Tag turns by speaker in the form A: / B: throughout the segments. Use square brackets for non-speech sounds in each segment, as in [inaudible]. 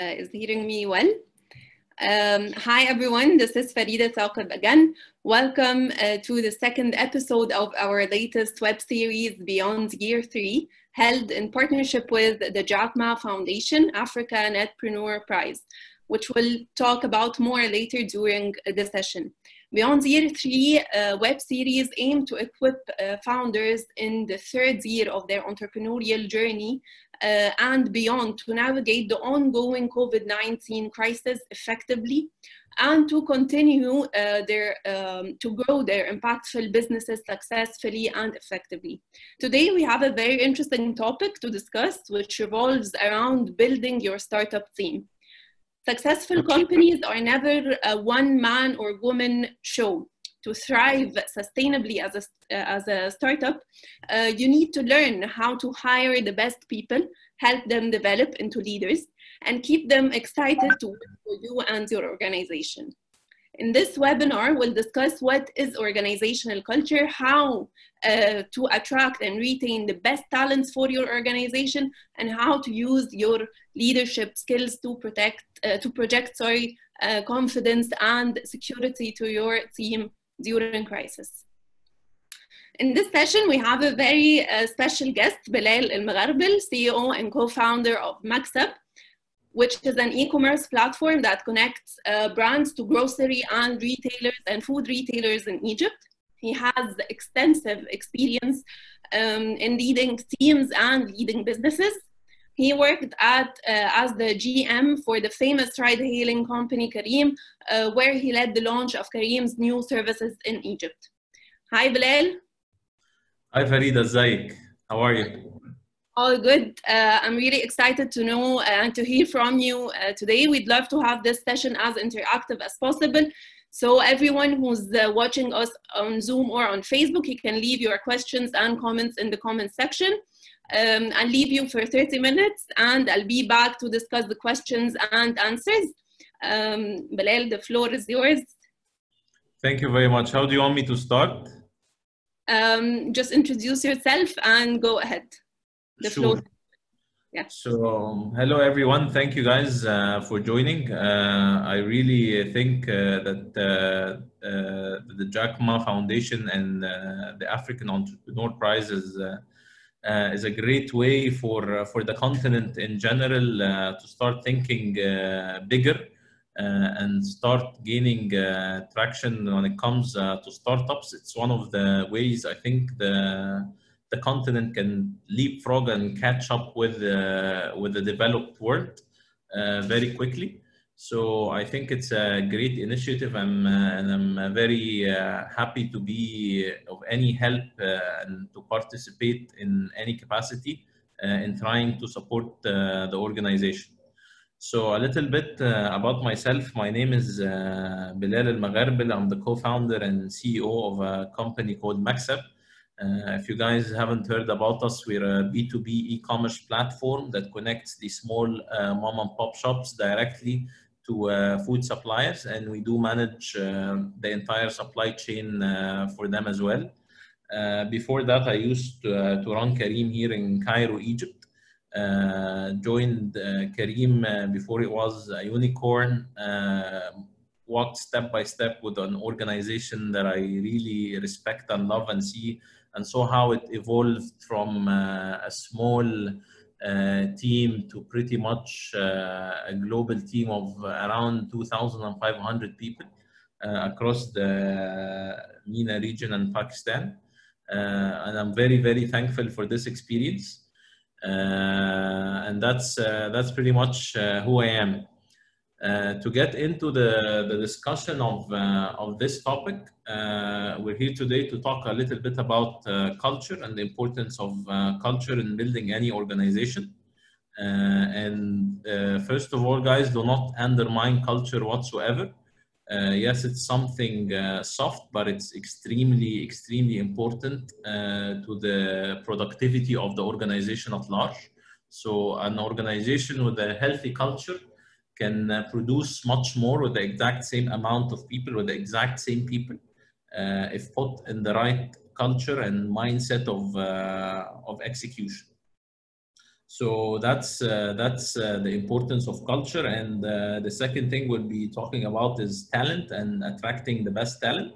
A: is hearing me well. Um, hi everyone, this is Farida Thaqib again. Welcome uh, to the second episode of our latest web series Beyond Year 3, held in partnership with the Jack Ma Foundation Africa Netpreneur Prize, which we'll talk about more later during the session. Beyond Year 3 uh, web series aim to equip uh, founders in the third year of their entrepreneurial journey uh, and beyond to navigate the ongoing COVID-19 crisis effectively and to continue uh, their, um, to grow their impactful businesses successfully and effectively. Today we have a very interesting topic to discuss which revolves around building your startup team. Successful companies are never a one man or woman show. To thrive sustainably as a, as a startup, uh, you need to learn how to hire the best people, help them develop into leaders, and keep them excited to work for you and your organization. In this webinar, we'll discuss what is organizational culture, how uh, to attract and retain the best talents for your organization, and how to use your leadership skills to protect, uh, to project, sorry, uh, confidence and security to your team during crisis. In this session, we have a very uh, special guest, Belal ElMegharbel, CEO and co-founder of MaxAB, which is an e-commerce platform that connects uh, brands to grocery and retailers and food retailers in Egypt. He has extensive experience um, in leading teams and leading businesses. He worked at, uh, as the GM for the famous ride-hailing company Careem, uh, where he led the launch of Careem's new services in Egypt. Hi, Belal.
B: Hi, Farida. Zaik. How are you?
A: All good. Uh, I'm really excited to know and to hear from you uh, today. We'd love to have this session as interactive as possible. So everyone who's uh, watching us on Zoom or on Facebook, you can leave your questions and comments in the comment section. Um, I'll leave you for 30 minutes and I'll be back to discuss the questions and answers. Um, Belal, the floor is yours.
B: Thank you very much. How do you want me to start?
A: Um, just introduce yourself and go ahead. The
B: sure.
A: floor. Yeah.
B: So, um, hello everyone. Thank you guys uh, for joining. Uh, I really think uh, that uh, uh, the Jack Ma Foundation and uh, the Africa Netpreneur Prize is, Uh, is a great way for, uh, for the continent in general uh, to start thinking bigger and start gaining traction when it comes to startups. It's one of the ways I think the the continent can leapfrog and catch up with uh, with the developed world uh, very quickly. So I think it's a great initiative, I'm, uh, and I'm very happy to be of any help and to participate in any capacity in trying to support the organization. So a little bit uh, about myself. My name is uh, Belal ElMegharbel. I'm the co-founder and CEO of a company called MaxAB. Uh, if you guys haven't heard about us, we're a B2B e-commerce platform that connects the small uh, mom and pop shops directly to uh, food suppliers, and we do manage the entire supply chain for them as well. before that, I used to, to run Careem here in Cairo, Egypt. Uh, joined uh, Careem uh, before it was a unicorn. walked step by step with an organization that I really respect and love and see, and saw how it evolved from a small team to pretty much a global team of around 2,500 people across the MENA region and Pakistan. and I'm very, very thankful for this experience. Uh, and that's uh, that's pretty much uh, who I am. Uh, to get into the, the discussion of, uh, of this topic, uh, we're here today to talk a little bit about culture and the importance of culture in building any organization. and first of all, guys, do not undermine culture whatsoever. Uh, yes, it's something uh, soft, but it's extremely, extremely important uh, to the productivity of the organization at large. So an organization with a healthy culture can produce much more with the exact same amount of people, with the exact same people, if put in the right culture and mindset of, of execution. So that's uh, that's uh, the importance of culture. And uh, the second thing we'll be talking about is talent and attracting the best talent.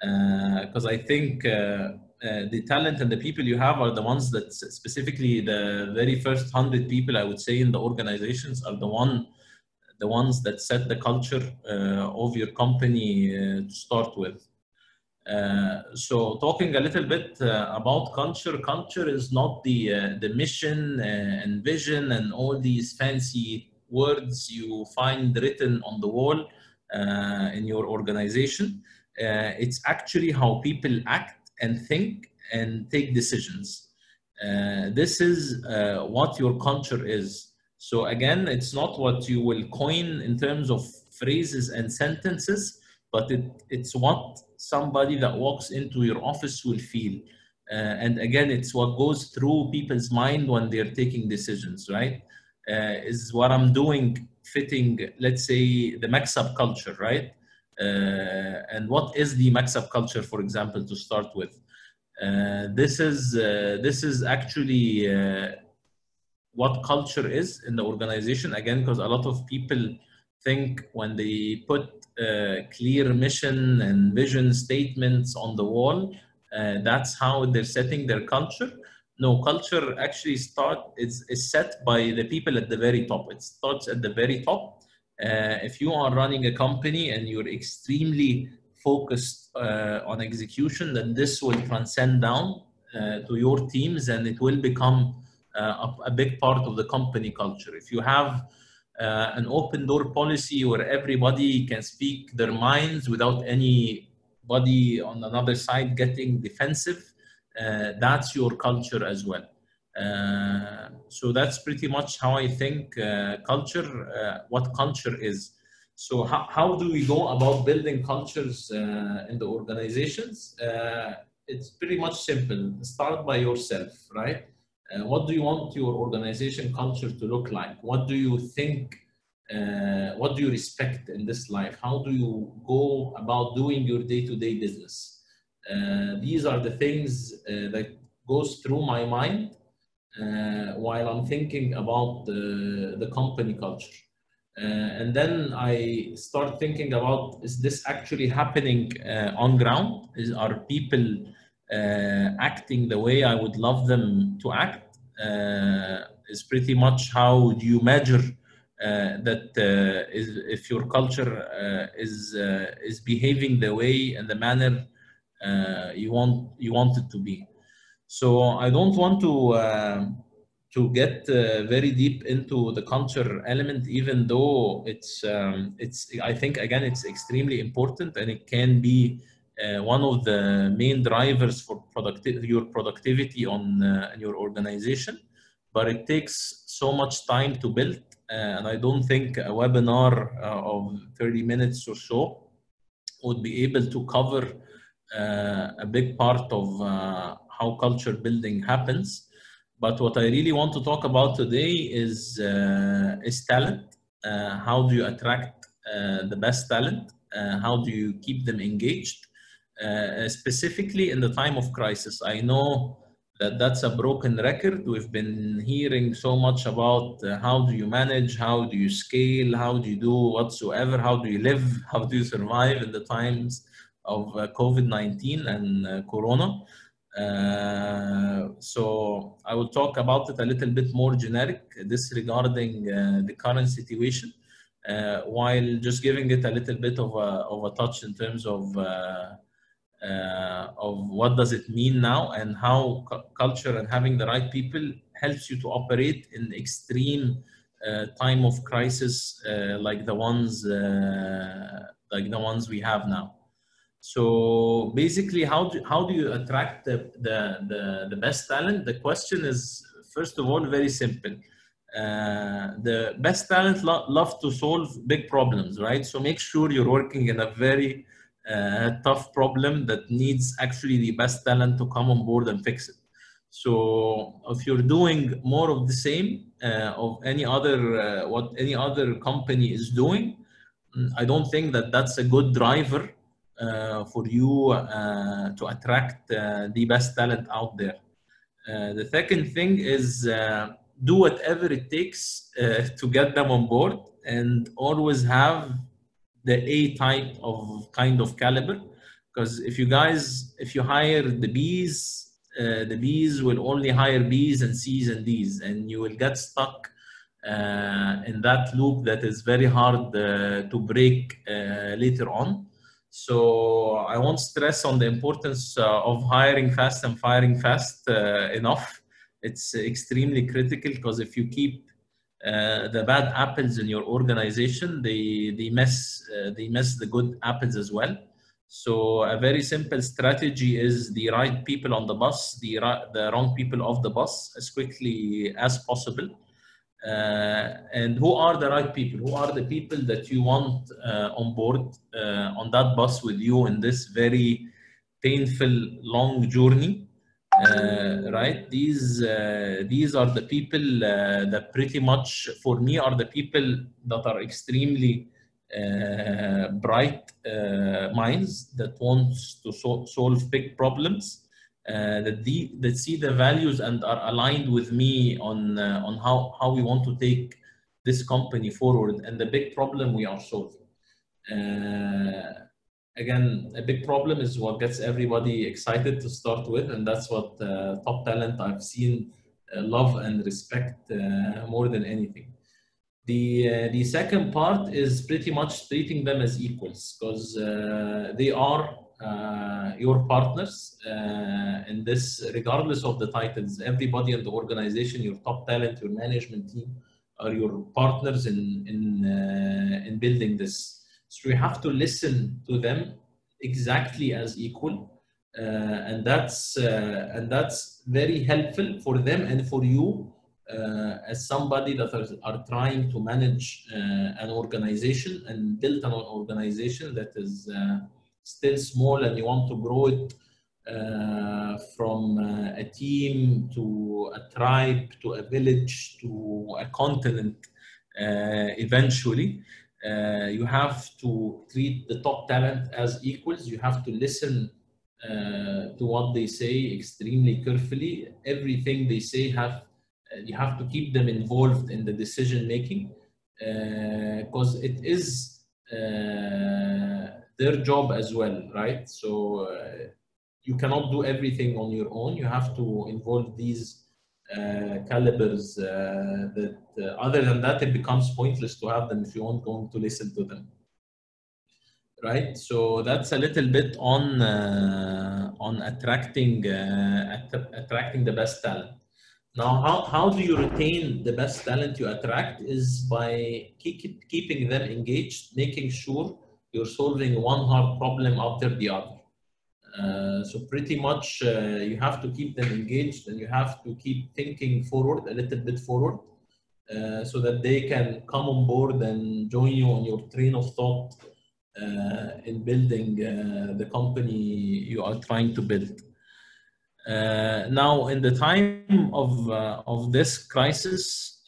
B: Because I think the talent and the people you have are the ones that specifically the very first hundred people I would say in the organizations are the one the ones that set the culture uh, of your company uh, to start with. Uh, so talking a little bit uh, about culture, culture is not the uh, the mission uh, and vision and all these fancy words you find written on the wall in your organization. it's actually how people act and think and take decisions. this is what your culture is. So again, it's not what you will coin in terms of phrases and sentences, but it, it's what somebody that walks into your office will feel. Uh, and again, it's what goes through people's mind when they're taking decisions, right? Uh, is what I'm doing fitting, let's say, the MaxAB culture, right? Uh, and what is the MaxAB culture, for example, to start with? Uh, this is uh, this is actually uh, what culture is in the organization. Again, because a lot of people think when they put uh, clear mission and vision statements on the wall. Uh, that's how they're setting their culture. No, culture actually start is, set by the people at the very top. It starts at the very top. Uh, if you are running a company and you're extremely focused uh, on execution, then this will transcend down uh, to your teams and it will become a, a, big part of the company culture. If you have uh, an open door policy where everybody can speak their minds without anybody on another side getting defensive. Uh, that's your culture as well. Uh, so that's pretty much how I think uh, culture, uh, what culture is. So how, how do we go about building cultures uh, in the organizations? it's pretty much simple. Start by yourself, right? Uh, what do you want your organization culture to look like? What do you think? Uh, what do you respect in this life? How do you go about doing your day-to-day -day business? Uh, these are the things uh, that goes through my mind uh, while I'm thinking about the, the company culture. and then I start thinking about, is this actually happening on ground? Is, are people uh, acting the way I would love them to act uh, is pretty much how you measure uh, that is, if your culture is is behaving the way and the manner you want you want it to be. So I don't want to to get uh, very deep into the culture element, even though it's um, it's I think again it's extremely important and it can be uh, one of the main drivers for producti- your productivity on uh, your organization but it takes so much time to build uh, and i don't think a webinar uh, of 30 minutes or so would be able to cover uh, a big part of uh, how culture building happens. But what i really want to talk about today is is talent. How do you attract the best talent? How do you keep them engaged uh, specifically in the time of crisis. I know that that's a broken record. We've been hearing so much about uh, how do you manage, how do you scale, how do you do whatsoever, how do you live, [laughs] how do you survive in the times of uh, COVID-19 and uh, Corona. Uh, so I will talk about it a little bit more generic, disregarding uh, the current situation, while just giving it a little bit of a, of a touch in terms of uh, of what does it mean now and how cu culture and having the right people helps you to operate in extreme uh, time of crisis uh, like the ones uh, like the ones we have now. So basically, how do how do you attract the the the, the best talent? The question is first of all very simple. Uh, the best talent lo love to solve big problems, right? So make sure you're working in a very a tough problem that needs actually the best talent to come on board and fix it. So if you're doing more of the same uh, of any other uh, what any other company is doing, mm, I don't think that that's a good driver uh, for you uh, to attract uh, the best talent out there. Uh, the second thing is do whatever it takes to get them on board and always have the A type of kind of caliber. Because if you guys, if you hire the Bs, uh, the Bs will only hire Bs and Cs and Ds, and you will get stuck uh, in that loop that is very hard uh, to break uh, later on. So I won't stress on the importance uh, of hiring fast and firing fast uh, enough. It's extremely critical because if you keep uh, the bad apples in your organization, they they mess uh, they mess the good apples as well. So a very simple strategy is the right people on the bus, the right, the wrong people off the bus as quickly as possible. Uh, and who are the right people? Who are the people that you want uh, on board uh, on that bus with you in this very painful long journey? Uh, right? These uh, these are the people uh, that pretty much for me are the people that are extremely bright minds that wants to so solve big problems. Uh, that the that see the values and are aligned with me on uh, on how how we want to take this company forward and the big problem we are solving. Uh, again, a big problem is what gets everybody excited to start with, and that's what top talent I've seen love and respect more than anything. The, uh, the second part is pretty much treating them as equals because uh, they are uh, your partners in this, regardless of the titles. Everybody in the organization, your top talent, your management team, are your partners in in in building this. So you have to listen to them exactly as equal, uh, and that's uh, and that's very helpful for them and for you uh, as somebody that are, are trying to manage an organization and build an organization that is still small and you want to grow it uh, from uh, a team to a tribe to a village to a continent uh, you have to treat the top talent as equals you have to listen uh, to what they say extremely carefully. Everything they say have uh, you have to keep them involved in the decision making because uh, it is their job as well, right? So you cannot do everything on your own. You have to involve these uh, calibers uh, that uh, other than that, it becomes pointless to have them if you aren't going to listen to them right? So that's a little bit on uh, on attracting uh, att attracting the best talent. Now, how, how do you retain the best talent you attract is by keep, keeping them engaged, making sure you're solving one hard problem after the other. Uh, so pretty much uh, you have to keep them engaged and you have to keep thinking forward a little bit forward uh, so that they can come on board and join you on your train of thought uh, in building uh, the company you are trying to build. Now, in the time of, of this crisis,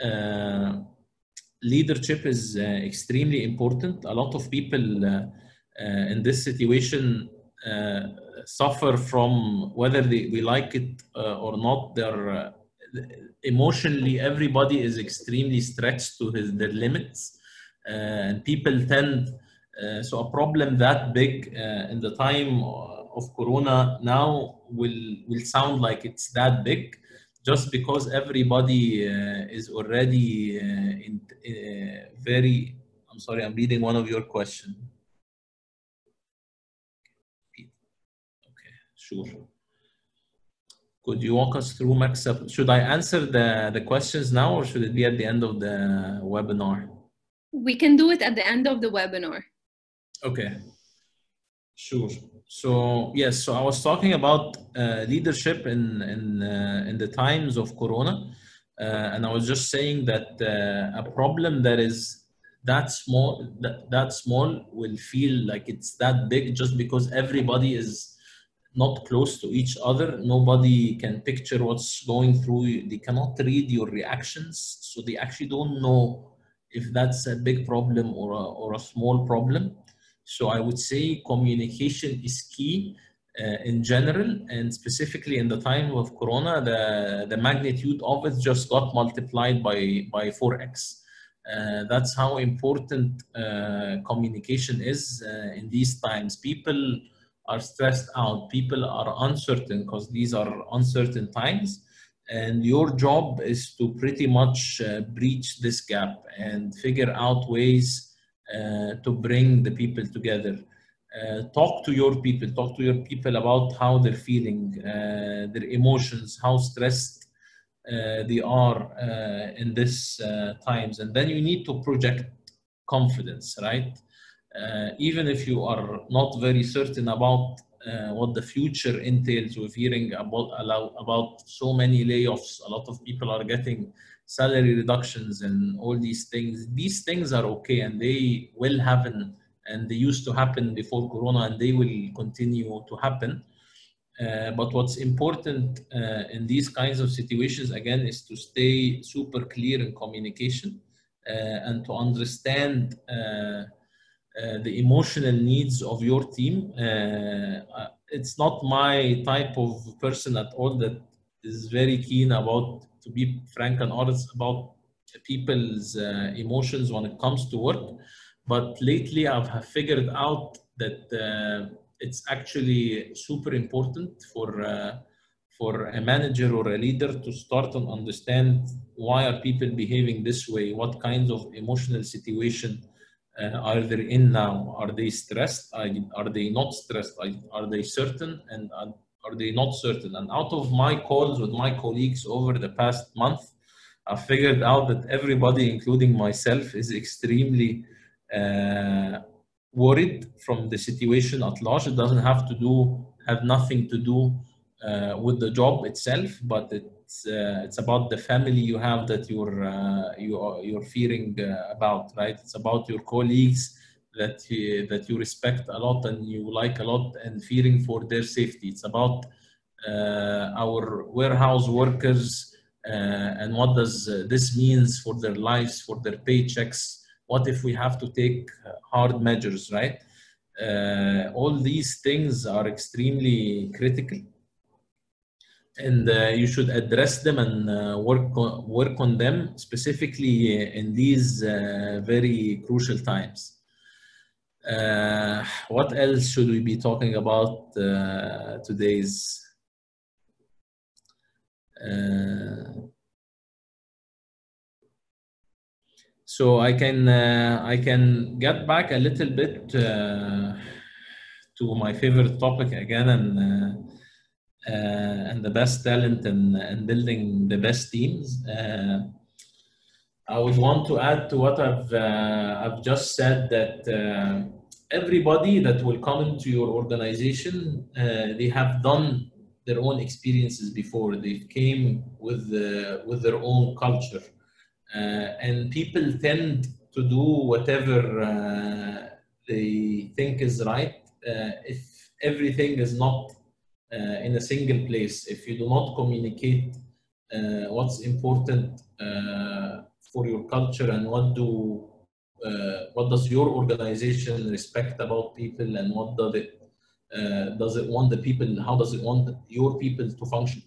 B: leadership is extremely important. A lot of people in this situation suffer from whether they, we like it or not. They're emotionally everybody is extremely stretched to his their limits uh, and people tend uh, so a problem that big uh, in the time of Corona now will will sound like it's that big, just because everybody uh, is already in very. I'm sorry, I'm reading one of your questions. Okay, sure. Could you walk us through Max? Should I answer the, the questions now or should it be at the end of the webinar?
A: We can do it at the end of the webinar.
B: Okay, sure. So yes, so I was talking about uh, leadership in in uh, in the times of Corona, uh, and I was just saying that uh, a problem that is that small that, that small will feel like it's that big just because everybody is not close to each other. Nobody can picture what's going through. They cannot read your reactions, so they actually don't know if that's a big problem or a, or a small problem. So I would say communication is key. uh, in general, and specifically in the time of Corona, the, the magnitude of it just got multiplied by, by 4x. Uh, that's how important uh, communication is uh, in these times. People are stressed out, people are uncertain because these are uncertain times. And your job is to pretty much uh, breach this gap and figure out ways uh, to bring the people together. Uh, talk to your people, talk to your people about how they're feeling, their emotions, how stressed uh, they are uh, in this uh, times and then you need to project confidence right even if you are not very certain about what the future entails with hearing about about so many layoffs a lot of people are getting salary reductions and all these things these things are okay and they will happen and they used to happen before corona and they will continue to happen. Uh, but what's important uh, in these kinds of situations, again, is to stay super clear in communication uh, and to understand Uh, the emotional needs of your team. Uh, uh, it's not my type of person at all that is very keen about, to be frank and honest, about people's emotions when it comes to work. But lately, I've figured out that it's actually super important for uh, for a manager or a leader to start and understand why are people behaving this way what kinds of emotional situation uh, are they in now are they stressed? Are, they not stressed? Are, they certain? And are, they not certain? And out of my calls with my colleagues over the past month i figured out that everybody including myself is extremely uh, worried from the situation at large. It doesn't have to do have nothing to do uh, with the job itself, but it's uh, it's about the family you have that you're uh, you are, you're fearing uh, about, right? It's about your colleagues that you, that you respect a lot and you like a lot and fearing for their safety. It's about uh, our warehouse workers uh, and what does this means for their lives, for their paychecks, what if we have to take hard measures, right? Uh, all these things are extremely critical and uh, you should address them and uh, work on, work on them specifically in these uh, very crucial times. What else should we be talking about today's? So I can uh, I can get back a little bit uh, to my favorite topic again and uh and the best talent and, and building the best teams. Uh, I would want to add to what I've uh, I've just said that everybody that will come into your organization they have done their own experiences before. They came with with their own culture uh, and people tend to do whatever uh, they think is right uh, if everything is not in a single place. If you do not communicate what's important for your culture and what do uh, what does your organization respect about people and what does it uh, does it want the people how does it want your people to function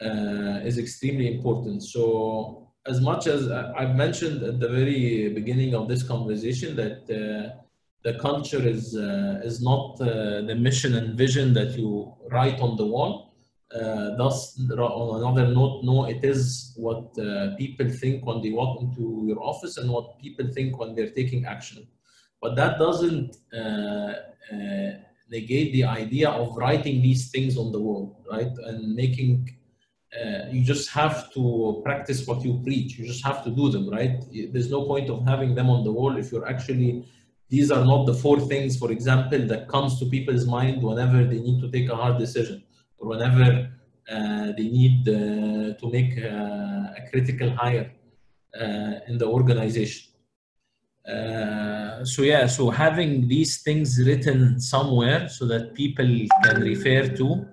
B: uh, is extremely important. So as much as I've mentioned at the very beginning of this conversation that uh, the culture is uh, is not uh, the mission and vision that you write on the wall. Uh, thus, on another note, no, it is what uh, people think when they walk into your office and what people think when they're taking action. But that doesn't negate the idea of writing these things on the wall, right, and making uh, you just have to practice what you preach. You just have to do them, right? There's no point of having them on the wall if you're actually, these are not the four things, for example, that comes to people's mind whenever they need to take a hard decision or whenever uh, they need uh, to make uh, a critical hire uh, in the organization. Uh, so yeah, so having these things written somewhere so that people can refer to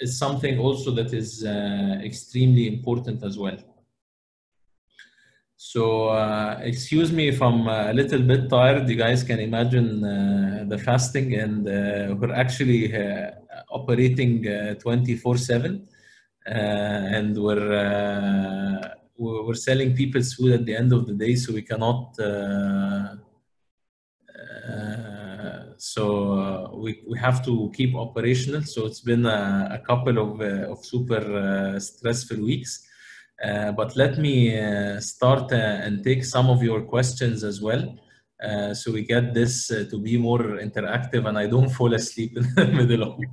B: is something also that is extremely important as well. So uh, excuse me if I'm a little bit tired. You guys can imagine uh, the fasting, and uh, we're actually uh, operating 24/7, and we're uh, we're selling people's food at the end of the day, so we cannot. Uh, so we, we have to keep operational. So it's been a, a couple of, of super stressful weeks. Uh, but let me uh, start uh, and take some of your questions as well. so we get this to be more interactive and I don't fall asleep [laughs] in the middle of it.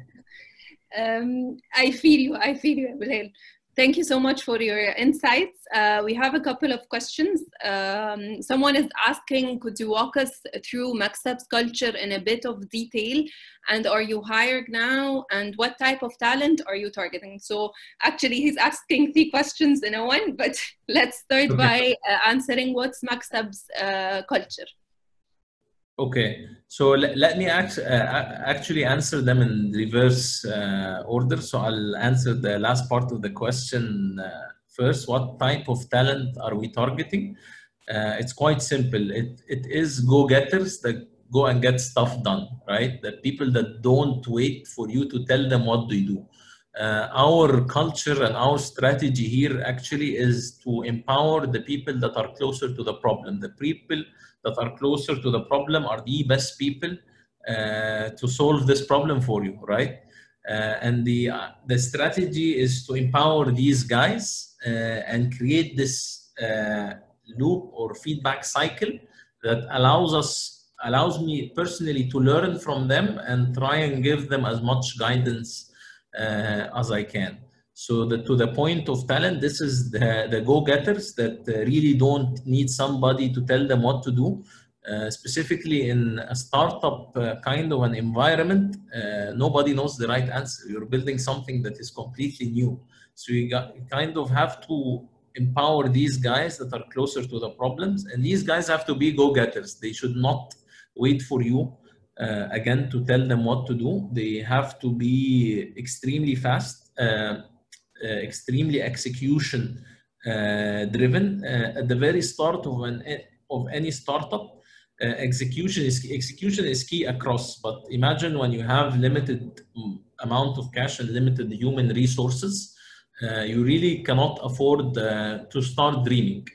A: Um, I feel you. I feel you, Belal. Thank you so much for your insights. Uh, we have a couple of questions. Um, someone is asking, could you walk us through MaxAB's culture in a bit of detail? And are you hired now? And what type of talent are you targeting? So actually he's asking three questions in a one, but [laughs] let's start okay. by uh, answering what's MaxAB's uh, culture.
B: Okay, so let, me act, uh, actually answer them in reverse uh, order. So I'll answer the last part of the question uh, first. What type of talent are we targeting? Uh, it's quite simple. It, it is go-getters that go and get stuff done, right? The people that don't wait for you to tell them what they do. Uh, our culture and our strategy here actually is to empower the people that are closer to the problem, the people that are closer to the problem are the best people uh, to solve this problem for you, right? Uh, and the uh, the strategy is to empower these guys uh, and create this uh, loop or feedback cycle that allows us allows me personally to learn from them and try and give them as much guidance uh, as I can. So the, to the point of talent, this is the, the go-getters that uh, really don't need somebody to tell them what to do. Uh, specifically in a startup uh, kind of an environment, uh, nobody knows the right answer. You're building something that is completely new. So you, got, you kind of have to empower these guys that are closer to the problems. And these guys have to be go-getters. They should not wait for you uh, again to tell them what to do. They have to be extremely fast uh, extremely execution uh, driven uh, at the very start of an of any startup execution is execution is key across but imagine when you have limited mm, amount of cash and limited human resources uh, you really cannot afford uh, to start dreaming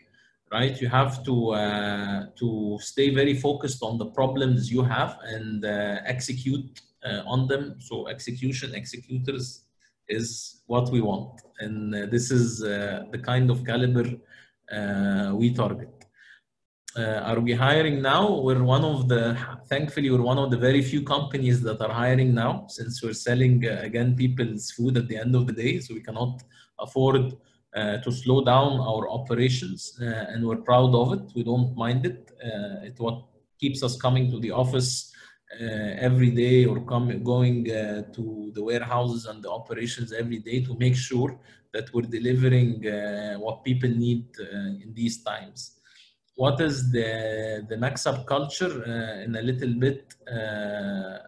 B: right? You have to uh, to stay very focused on the problems you have and execute on them. So execution executors is what we want. And uh, this is uh, the kind of caliber uh, we target. are we hiring now? We're one of the, thankfully, we're one of the very few companies that are hiring now since we're selling, again, people's food at the end of the day. So we cannot afford uh, to slow down our operations uh, and we're proud of it we don't mind it uh, it's what keeps us coming to the office uh, every day or come, going uh, to the warehouses and the operations every day to make sure that we're delivering uh, what people need in these times. What is the the MaxAB culture in a little bit a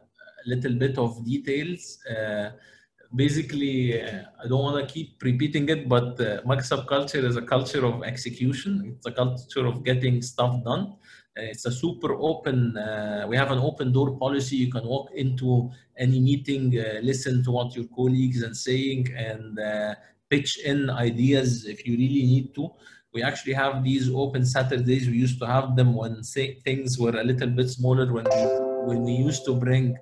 B: little bit of details basically uh, i don't want to keep repeating it but uh, MaxAB culture is a culture of execution it's a culture of getting stuff done uh, it's a super open, uh, we have an open door policy. You can walk into any meeting, uh, listen to what your colleagues are saying and pitch in ideas if you really need to. We actually have these open Saturdays. We used to have them when say, things were a little bit smaller when we, when we used to bring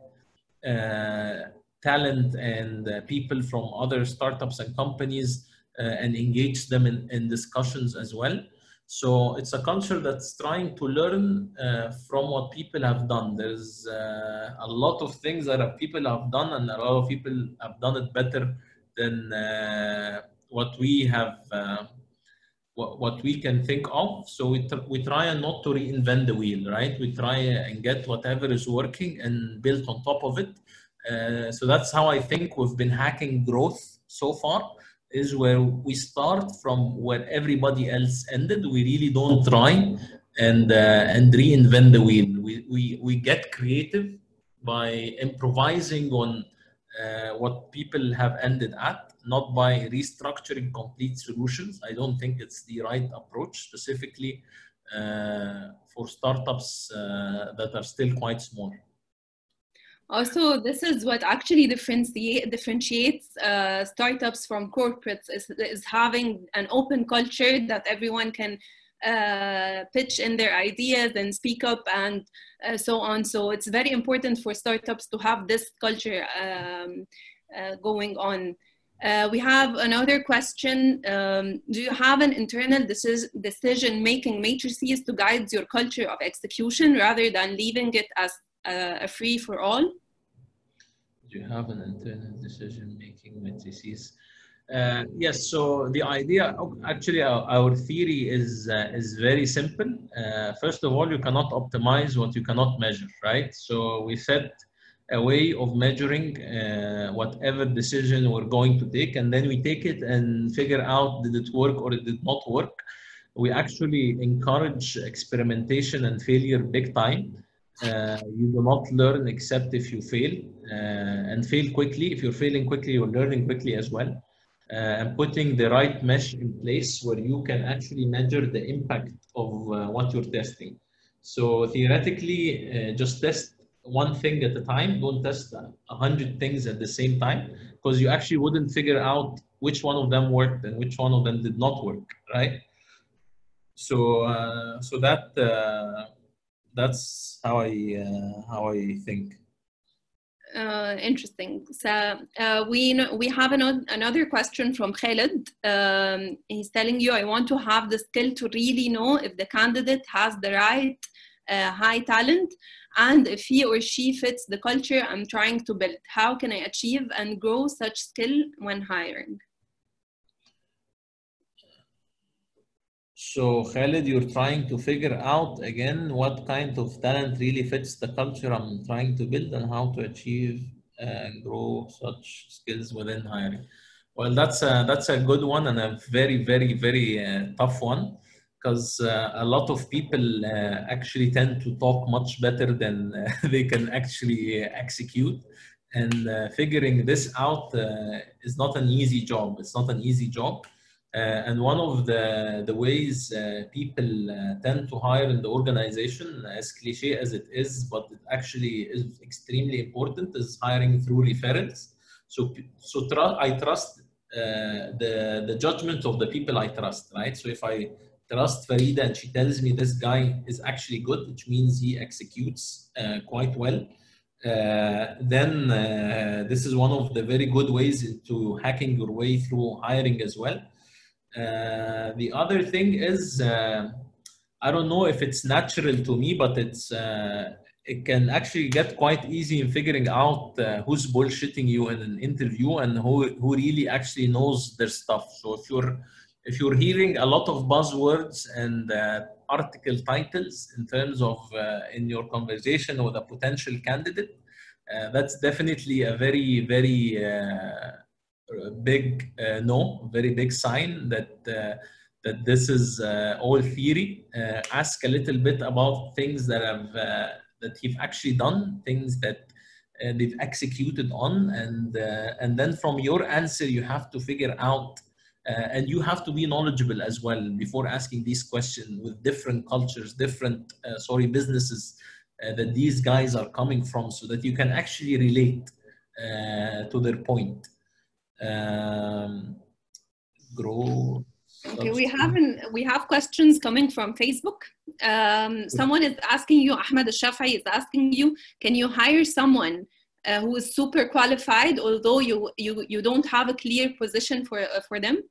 B: uh, talent and uh, people from other startups and companies uh, and engage them in, in discussions as well. So it's a culture that's trying to learn uh, from what people have done. There's uh, a lot of things that people have done, and a lot of people have done it better than uh, what we have, uh, what, what we can think of. So we, tr- we try not to reinvent the wheel, right? We try and get whatever is working and build on top of it. Uh, so that's how I think we've been hacking growth so far is where we start from where everybody else ended. We really don't try and uh, and reinvent the wheel. We, we we get creative by improvising on uh, what people have ended at, not by restructuring complete solutions. I don't think it's the right approach, specifically uh, for startups uh, that are still quite small.
A: Also, this is what actually differentiate, differentiates uh, startups from corporates is, is having an open culture that everyone can uh, pitch in their ideas and speak up and uh, so on. So it's very important for startups to have this culture um, uh, going on. Uh, we have another question. Um, do you have an internal decision-making matrices to guide your culture of execution rather than leaving it as a free-for-all?
B: You have an internal decision-making matrices? Uh, yes, so the idea, actually, our, our theory is uh, is very simple. Uh, first of all, you cannot optimize what you cannot measure, right? So we set a way of measuring uh, whatever decision we're going to take, and then we take it and figure out did it work or it did not work. We actually encourage experimentation and failure big time. Uh, you do not learn except if you fail and fail quickly. If you're failing quickly, you're learning quickly as well. Uh, and putting the right mesh in place where you can actually measure the impact of uh, what you're testing. So theoretically, uh, just test one thing at a time. Don't test a hundred things at the same time because you actually wouldn't figure out which one of them worked and which one of them did not work, right? So, uh, so that uh, that's how I uh, how I think
A: uh, interesting. So uh, we know, we have an, another question from Khaled. Um, he's telling you, I want to have the skill to really know if the candidate has the right uh, high talent and if he or she fits the culture I'm trying to build. How can I achieve and grow such skill when hiring?
B: So Khalid, you're trying to figure out again what kind of talent really fits the culture I'm trying to build and how to achieve and grow such skills within hiring. Well, that's a, that's a good one and a very, very, very uh, tough one because uh, a lot of people uh, actually tend to talk much better than uh, [laughs] they can actually execute. And uh, figuring this out uh, is not an easy job. It's not an easy job. Uh, and one of the, the ways uh, people uh, tend to hire in the organization, as cliche as it is, but it actually is extremely important, is hiring through referrals. So, so tr I trust the, the judgment of the people I trust, right? So if I trust Farida and she tells me this guy is actually good, which means he executes quite well, uh, then uh, this is one of the very good ways into hacking your way through hiring as well. Uh, the other thing is, uh, I don't know if it's natural to me, but it's uh, it can actually get quite easy in figuring out uh, who's bullshitting you in an interview and who who really actually knows their stuff. So if you're if you're hearing a lot of buzzwords and uh, article titles in terms of in your conversation with a potential candidate, that's definitely a very very big uh, no, very big sign that uh, that this is uh, all theory. ask a little bit about things that have that you've actually done, things that uh, they've executed on, and uh, and then from your answer you have to figure out, uh, and you have to be knowledgeable as well before asking these questions with different cultures, different sorry businesses that these guys are coming from, so that you can actually relate to their point um, grow
A: Okay, we have an, we have questions coming from Facebook. Um, someone is asking you, Ahmed Al-Shafai is asking you, can you hire someone uh, who is super qualified, although you you you don't have a clear position for uh, for them?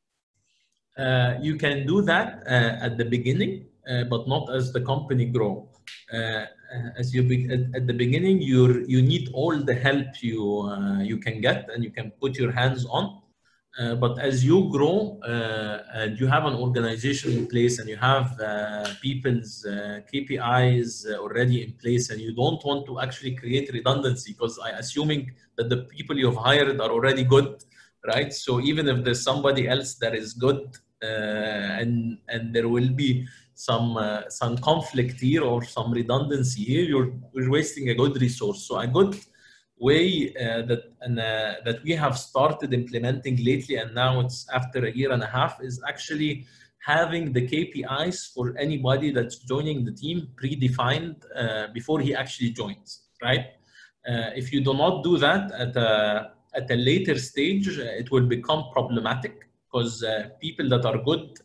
B: Uh, you can do that uh, at the beginning, uh, but not as the company grow. Uh, as you be, at, at, the beginning, you you need all the help you you can get and you can put your hands on uh, but as you grow uh, and you have an organization in place and you have uh, people's uh, KPIs uh, already in place and you don't want to actually create redundancy because I assuming that the people you've hired are already good, right? So even if there's somebody else that is good uh, and and there will be some some conflict here or some redundancy here, you're, you're wasting a good resource. So a good way uh, that and, uh, that we have started implementing lately, and now it's after a year and a half, is actually having the KPIs for anybody that's joining the team predefined uh, before he actually joins, right? Uh, if you do not do that at a, at a later stage, uh, it will become problematic because uh, people that are good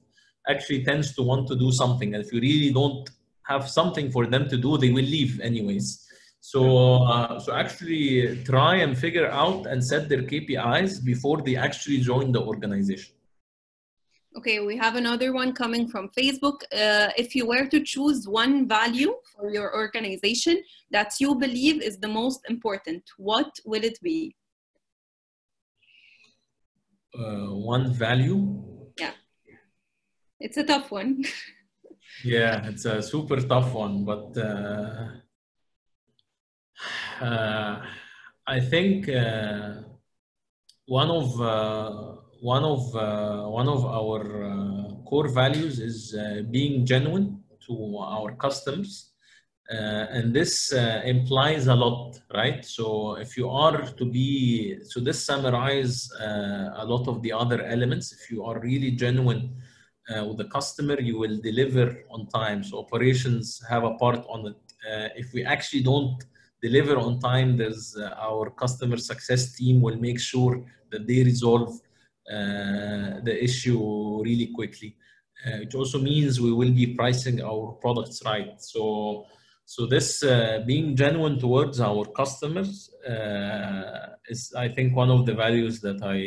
B: actually tends to want to do something. And if you really don't have something for them to do, they will leave anyways. So, uh, so actually try and figure out and set their KPIs before they actually join the organization.
A: Okay, we have another one coming from Facebook. Uh, if you were to choose one value for your organization that you believe is the most important, what will it be?
B: Uh, one value?
A: It's a tough one.
B: yeah, it's a super tough one, but uh, uh I think uh, one of uh, one of uh, one of our uh, core values is being genuine to our customers. And this implies a lot right? So if you are to be so this summarize a lot of the other elements. If you are really genuine uh, with the customer, you will deliver on time. So operations have a part on it. Uh, if we actually don't deliver on time, there's uh, our customer success team will make sure that they resolve uh, the issue really quickly. Uh, it also means we will be pricing our products right. So, so this uh, being genuine towards our customers is, I think, one of the values that I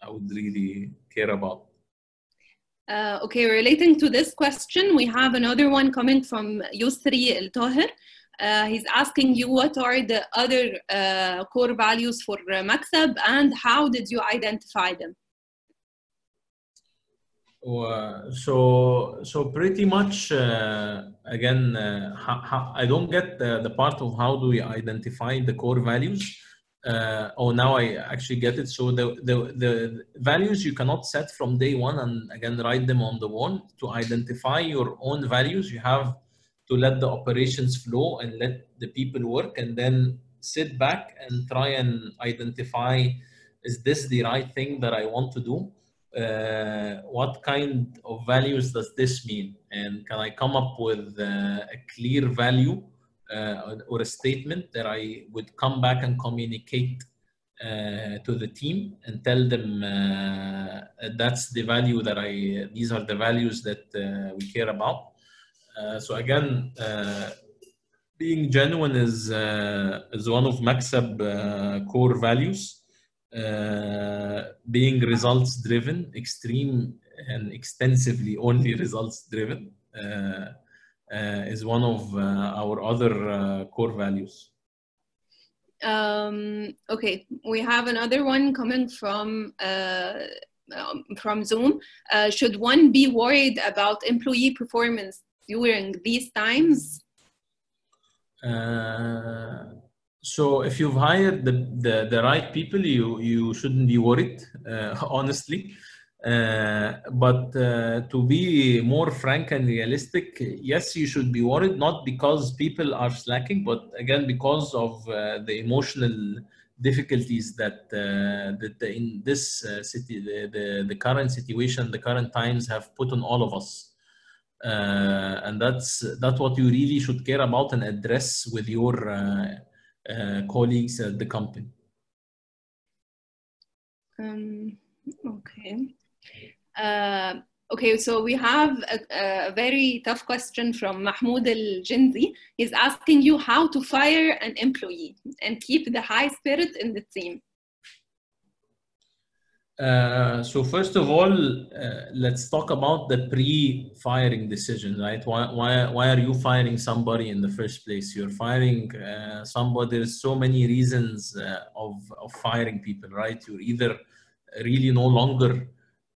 B: I would really care about.
A: Uh, okay, relating to this question, we have another one coming from Yusri El Tahir. Uh, he's asking you what are the other uh, core values for uh, and how did you identify them?
B: Uh, so so pretty much uh, again uh, I don't get the, the, part of how do we identify the core values. Uh, oh, now I actually get it. So the, the the values you cannot set from day one and again write them on the wall to identify your own values. You have to let the operations flow and let the people work and then sit back and try and identify is this the right thing that I want to do? Uh, what kind of values does this mean? And can I come up with uh, a clear value uh, or a statement that I would come back and communicate uh, to the team and tell them uh, that's the value that I, these are the values that uh, we care about. Uh, so again, uh, being genuine is is one of MaxAB core values. being results driven, extreme and extensively only results driven is one of our other core values.
A: Um, okay, we have another one coming from uh, um, from Zoom. Uh, should one be worried about employee performance during these times?
B: Uh, so if you've hired the, the, the, right people, you, you shouldn't be worried, uh, [laughs] honestly. Uh, but uh, to be more frank and realistic, yes, you should be worried, not because people are slacking, but again, because of uh, the emotional difficulties that, uh, that the, in this city, the, the, the current situation, the current times have put on all of us uh, and that's that's what you really should care about and address with your uh, uh, colleagues at the company.
A: Um, okay. Uh, okay, so we have a, a, very tough question from Mahmoud Al Jinzi. He's asking you how to fire an employee and keep the high spirit in the team.
B: Uh, so first of all, uh, let's talk about the pre-firing decision, right? Why, why, why are you firing somebody in the first place? You're firing uh, somebody. There's so many reasons uh, of, of firing people, right? You're either really no longer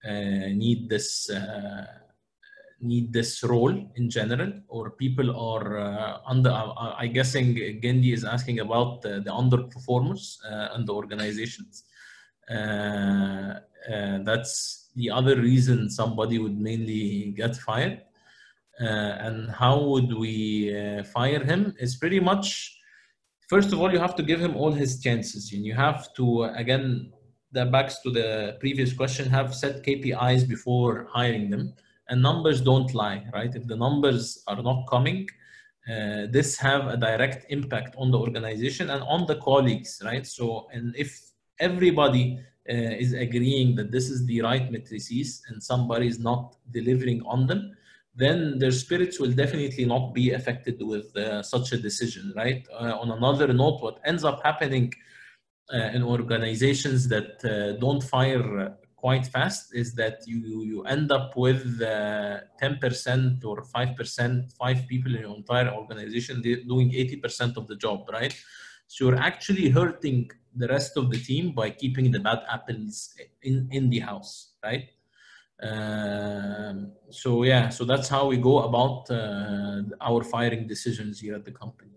B: Uh, need this uh, need this role in general, or people are uh, under. I'm guessing Gendy is asking about the underperformers and the organizations. Uh, uh, that's the other reason somebody would mainly get fired. Uh, and how would we fire him? Is pretty much first of all, you have to give him all his chances, and you have to again that backs to the previous question have set KPIs before hiring them. And numbers don't lie right? If the numbers are not coming uh, this have a direct impact on the organization and on the colleagues right? So and if everybody uh, is agreeing that this is the right matrices and somebody is not delivering on them then their spirits will definitely not be affected with uh, such a decision right? Uh, on another note what ends up happening in organizations that uh, don't fire quite fast is that you you end up with uh, 10% or 5% five people in your entire organization doing 80% of the job right? So you're actually hurting the rest of the team by keeping the bad apples in in the house right? Um, so yeah so that's how we go about uh, our firing decisions here at the company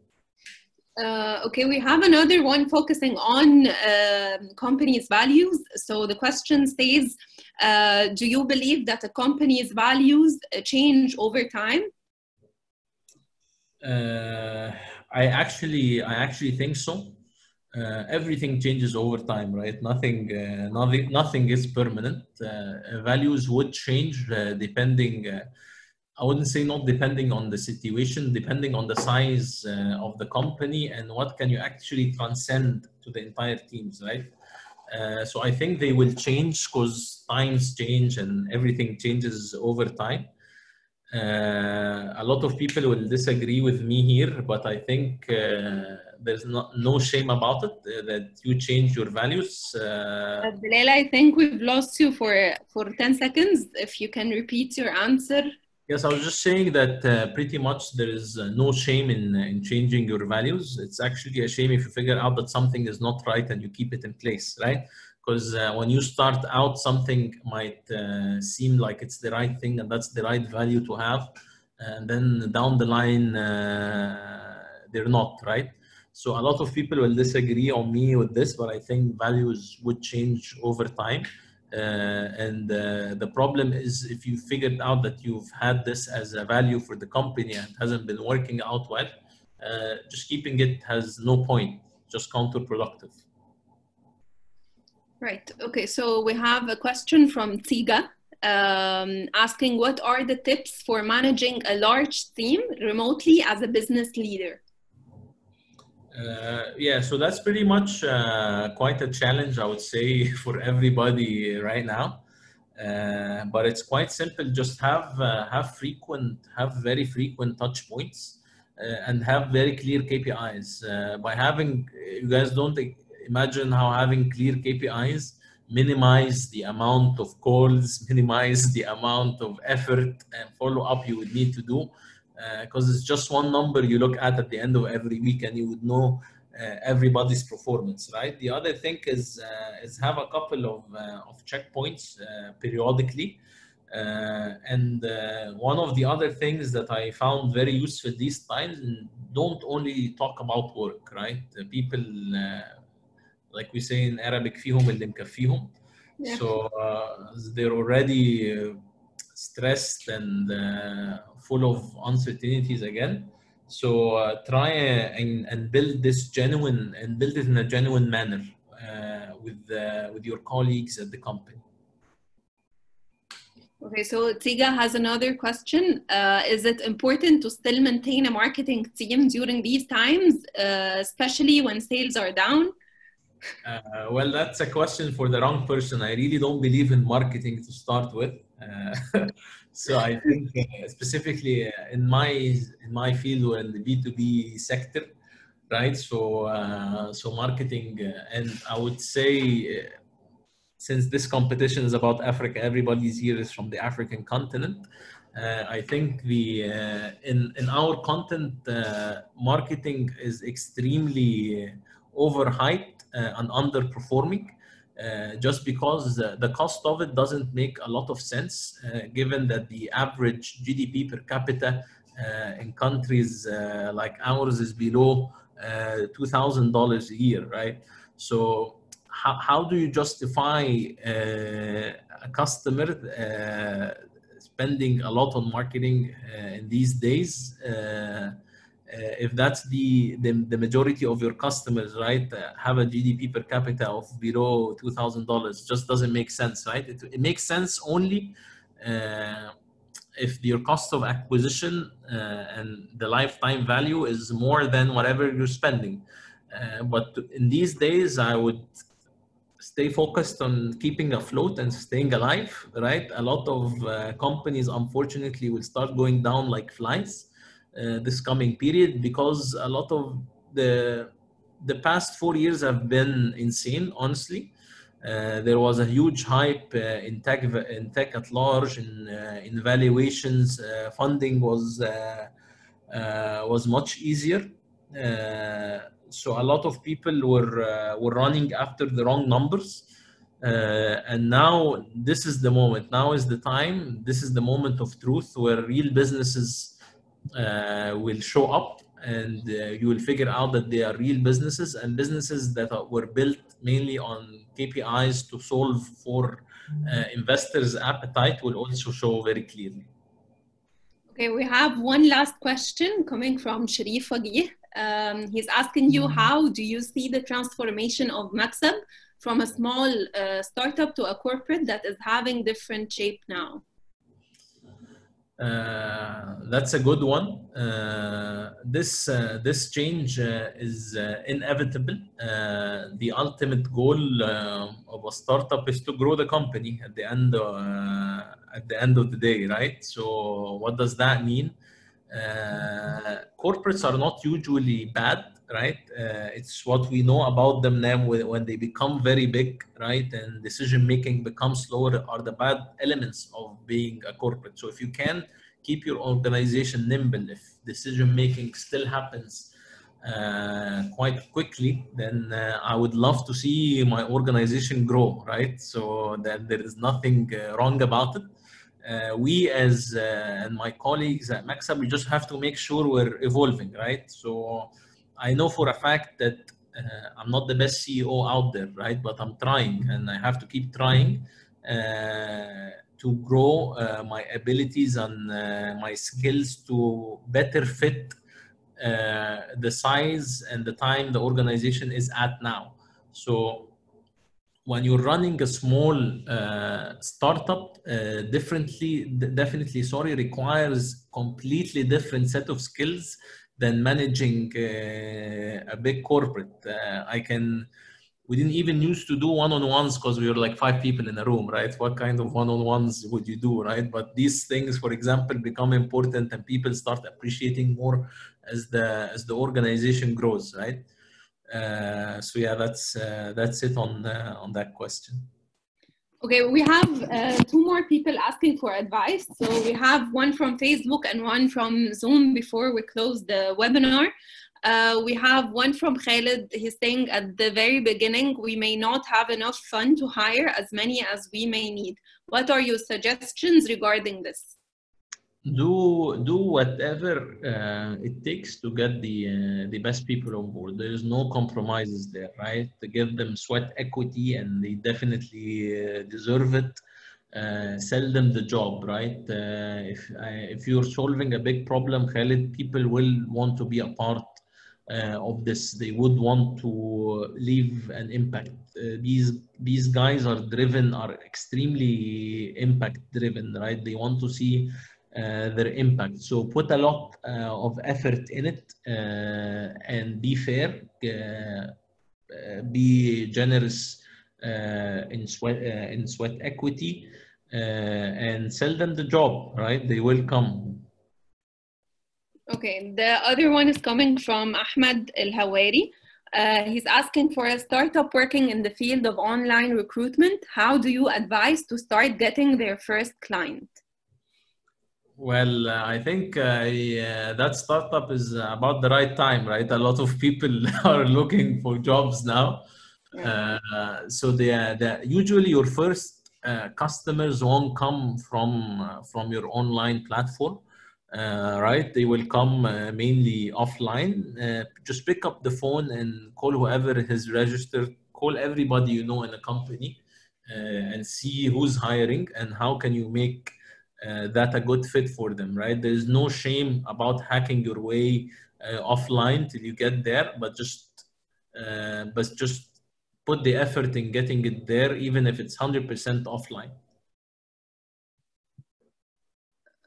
A: uh, okay, we have another one focusing on uh, company's values. So the question says, uh, do you believe that a company's values uh, change over time?
B: Uh, I actually, I actually think so. Uh, everything changes over time, right? Nothing, nothing, nothing is permanent. values would change depending I wouldn't say not depending on the situation, depending on the size uh, of the company and what can you actually transcend to the entire teams, right? Uh, so I think they will change because times change and everything changes over time. Uh, a lot of people will disagree with me here, but I think uh, there's not, no shame about it uh, that you change your values. Uh,
A: Belal, I think we've lost you for for 10 seconds. If you can repeat your answer.
B: Yes, I was just saying that uh, pretty much there is uh, no shame in, uh, in changing your values. It's actually a shame if you figure out that something is not right and you keep it in place, right? Because uh, when you start out, something might uh, seem like it's the right thing and that's the right value to have. And then down the line, uh, they're not, right? So a lot of people will disagree on me with this, but I think values would change over time. Uh, and uh, the problem is if you figured out that you've had this as a value for the company and hasn't been working out well, uh, just keeping it has no point, just counterproductive.
A: Right. Okay. So we have a question from Tiga um, asking what are the tips for managing a large team remotely as a business leader?
B: Uh, yeah, so that's pretty much uh, quite a challenge, I would say, [laughs] for everybody right now. Uh, but it's quite simple. Just have uh, have frequent, have very frequent touch points, uh, and have very clear KPIs. Uh, by having, you guys don't imagine how having clear KPIs minimize the amount of calls, [laughs] minimize the amount of effort and follow up you would need to do because uh, it's just one number you look at at the end of every week and you would know uh, everybody's performance right the other thing is uh, is have a couple of uh, of checkpoints uh, periodically uh, and one of the other things that i found very useful these times don't only talk about work right people like we say in arabic فيهم اللي مكفيهم yeah. so they're already stressed and uh, full of uncertainties again. So uh, try and, and, build this genuine and build it in a genuine manner uh, with uh, with your colleagues at the company.
A: Okay, so Tiga has another question. Uh, is it important to still maintain a marketing team during these times, uh, especially when sales are down?
B: Uh, well, that's a question for the wrong person. I really don't believe in marketing to start with. Uh, [laughs] so I think uh, specifically in my in my field or in the B two B sector, right? So uh, so marketing and I would say since this competition is about Africa, everybody's here is from the African continent. Uh, I think the uh, in in our content uh, marketing is extremely overhyped and underperforming. Uh, just because uh, the cost of it doesn't make a lot of sense uh, given that the average GDP per capita uh, in countries uh, like ours is below $2,000 a year, right? So how, how do you justify a customer spending a lot on marketing in these days if that's the, the, the majority of your customers, right, uh, have a GDP per capita of below two thousand dollars, just doesn't make sense, right? It, it makes sense only uh, if your cost of acquisition uh, and the lifetime value is more than whatever you're spending. Uh, but in these days, I would stay focused on keeping afloat and staying alive, right? A lot of uh, companies, unfortunately, will start going down like flies uh, this coming period because a lot of the the past four years have been insane, honestly. Uh, there was a huge hype uh, in tech in tech at large in uh, in valuations uh, funding was uh, was much easier. So a lot of people were were running after the wrong numbers. And now this is the moment. Now is the time. This is the moment of truth where real businesses will show up and uh, you will figure out that they are real businesses and businesses that are, were built mainly on KPIs to solve for uh, investors' appetite will also show very clearly.
A: Okay, we have one last question coming from Sharif Fagih. Um, he's asking you, how do you see the transformation of MaxAB from a small uh, startup to a corporate that is having different shape now?
B: Uh, that's a good one. Uh, this uh, this change uh, is uh, inevitable. Uh, the ultimate goal of a startup is to grow the company at the end at the end of the day, right? So what does that mean? Corporates are not usually bad, right? it's what we know about them now when they become very big, right? And decision making becomes slower are the bad elements of being a corporate. So if you can keep your organization nimble, if decision making still happens uh, quite quickly, then uh, I would love to see my organization grow, right? So that there is nothing uh, wrong about it. Uh, we as uh, and my colleagues at MaxAB, we just have to make sure we're evolving, right? So I know for a fact that uh, I'm not the best CEO out there, right? But I'm trying, and I have to keep trying to grow uh, my abilities and uh, my skills to better fit uh, the size and the time the organization is at now. So when you're running a small uh, startup, uh, differently, definitely, sorry, requires completely different set of skills than managing uh, a big corporate. I can we didn't even used to do one-on-ones because we were like five people in a room right? What kind of one-on-ones would you do right? But these things for example become important and people start appreciating more as the as the organization grows right? Uh, so yeah that's uh, that's it on uh, on that question
A: okay we have uh, two more people asking for advice so we have one from facebook and one from zoom before we close the webinar uh, we have one from Khalid. He's saying at the very beginning, we may not have enough fund to hire as many as we may need. What are your suggestions regarding this?
B: Do do whatever uh, it takes to get the uh, the best people on board. There is no compromises there, right? To give them sweat equity, and they definitely uh, deserve it. Uh, sell them the job, right? Uh, if if you're solving a big problem, Khalid, people will want to be a part uh, of this. They would want to leave an impact. Uh, these these guys are driven, are extremely impact driven, right? They want to see uh, their impact. So put a lot uh, of effort in it uh, and be fair. Uh, be generous in sweat in sweat equity and sell them the job. Right? They will come.
A: Okay, the other one is coming from Ahmed El Hawari. Uh, he's asking for a startup working in the field of online recruitment. How do you advise to start getting their first client?
B: Well, uh, I think uh, yeah, that startup is about the right time, right? A lot of people [laughs] are looking for jobs now. Yeah. Uh, so they, they, usually your first uh, customers won't come from uh, from your online platform uh, right? They will come uh, mainly offline. Uh, just pick up the phone and call whoever has registered, call everybody you know in a company uh, and see who's hiring and how can you make uh, that a good fit for them, right? There's no shame about hacking your way uh, offline till you get there, but just uh, but just put the effort in getting it there, even if it's hundred percent offline.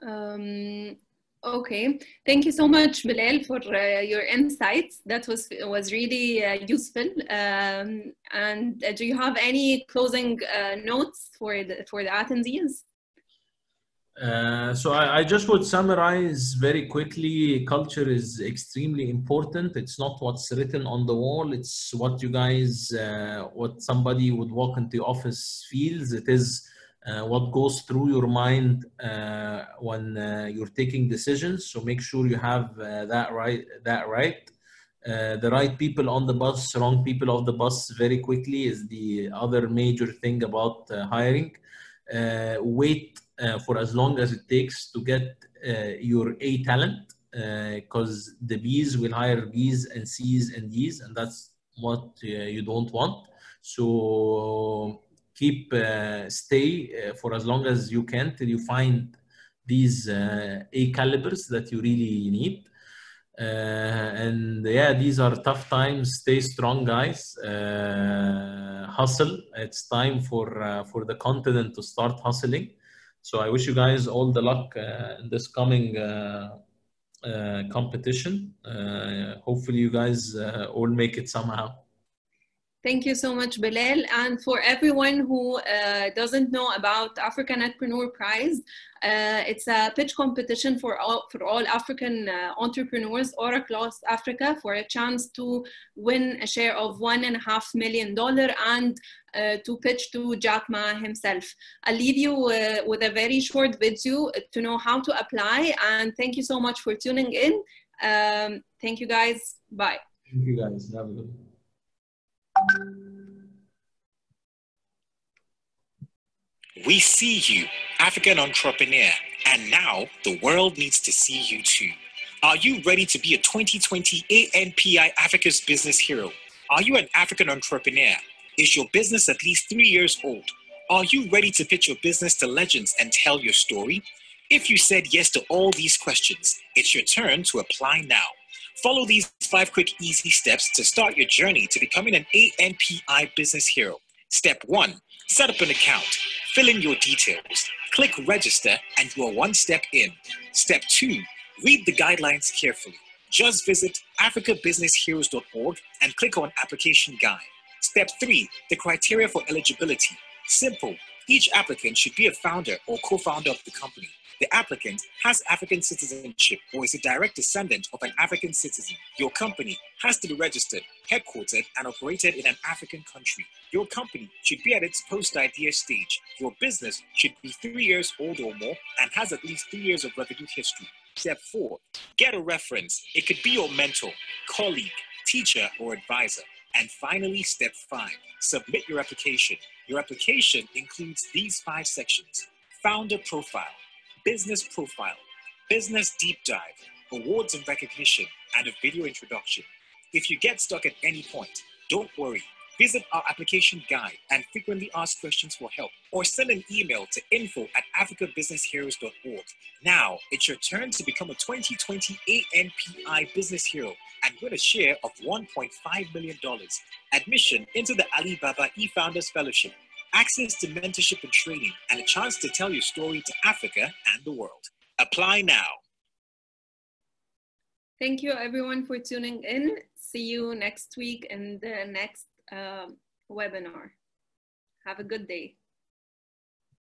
A: Um, okay, thank you so much, Belal, for uh, your insights. That was was really uh, useful. Um, and do you have any closing notes for the for the attendees?
B: Uh, so I, I, just would summarize very quickly. Culture is extremely important. It's not what's written on the wall. It's what you guys uh, what somebody would walk into office feels. It is uh, what goes through your mind uh, when uh, you're taking decisions. So make sure you have that right that right. The right people on the bus wrong people off the bus very quickly is the other major thing about hiring. Wait for as long as it takes to get uh, your A talent because uh, the Bs will hire Bs and Cs and Ds and that's what you don't want. So keep stay for as long as you can till you find these A calibers that you really need. Uh, and yeah, these are tough times. Stay strong, guys. Uh, hustle. It's time for uh, for the continent to start hustling. So I wish you guys all the luck uh, in this coming uh, uh, competition. hopefully, you guys all make it somehow.
A: Thank you so much, Belal. And for everyone who uh, doesn't know about Africa Netpreneur Prize, uh, it's a pitch competition for all, for all African uh, entrepreneurs or across Africa for a chance to win a share of one and a half million dollar and uh, to pitch to Jack Ma himself. I'll leave you uh, with a very short video to know how to apply. And thank you so much for tuning in. Um, thank you guys. Bye.
B: Thank you guys. Have a good
C: we see you, African entrepreneur, and now the world needs to see you too. Are you ready to be a 2020 ANPI Africa's Business Hero? Are you an African entrepreneur? Is your business at least three years old? Are you ready to pitch your business to legends and tell your story? If you said yes to all these questions, it's your turn to apply now. Follow these five quick, easy steps to start your journey to becoming an ANPI business hero. Step one, set up an account. Fill in your details. Click register and you are one step in. Step two, read the guidelines carefully. Just visit africabusinessheroes.org and click on application guide. Step three, the criteria for eligibility. Simple. Each applicant should be a founder or co-founder of the company. The applicant has African citizenship or is a direct descendant of an African citizen. Your company has to be registered, headquartered, and operated in an African country. Your company should be at its post idea stage. Your business should be three years old or more and has at least three years of revenue history. Step four, get a reference. It could be your mentor, colleague, teacher, or advisor. And finally, step five, submit your application. Your application includes these five sections founder profile, business profile, business deep dive, awards and recognition, and a video introduction. If you get stuck at any point, don't worry. Visit our application guide and frequently asked questions for help, or send an email to info at africabusinessheroes.org. Now, it's your turn to become a 2020 ANPI Business Hero and win a share of $1.5 million. Admission into the Alibaba eFounders Fellowship access to mentorship and training, and a chance to tell your story to Africa and the world. Apply now.
A: Thank you, everyone, for tuning in. See you next week in the next um, webinar. Have a good day.